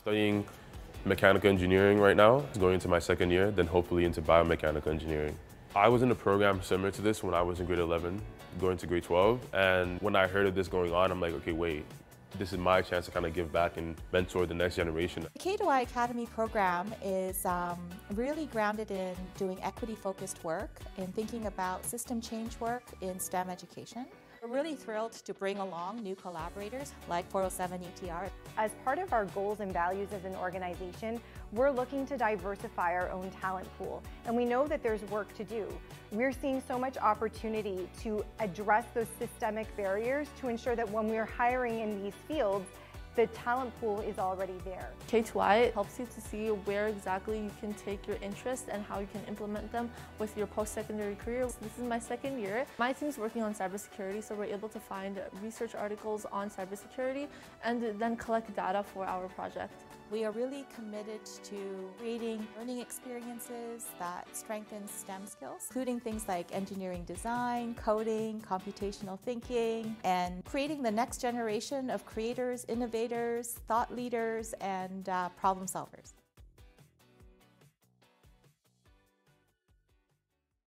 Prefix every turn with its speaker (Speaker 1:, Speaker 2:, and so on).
Speaker 1: Studying mechanical engineering right now, going into my second year, then hopefully into biomechanical engineering. I was in a program similar to this when I was in grade 11, going to grade 12, and when I heard of this going on, I'm like, okay, wait, this is my chance to kind of give back and mentor the next generation.
Speaker 2: The K2I Academy program is um, really grounded in doing equity-focused work and thinking about system change work in STEM education. We're really thrilled to bring along new collaborators like 407 ETR.
Speaker 3: As part of our goals and values as an organization, we're looking to diversify our own talent pool, and we know that there's work to do. We're seeing so much opportunity to address those systemic barriers to ensure that when we're hiring in these fields, the talent pool is already there.
Speaker 4: K2I helps you to see where exactly you can take your interests and how you can implement them with your post-secondary career. This is my second year. My team's working on cybersecurity, so we're able to find research articles on cybersecurity and then collect data for our project.
Speaker 2: We are really committed to creating learning experiences that strengthen STEM skills, including things like engineering design, coding, computational thinking, and creating the next generation of creators, innovators, thought leaders, and uh, problem solvers.